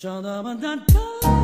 找到吗搭档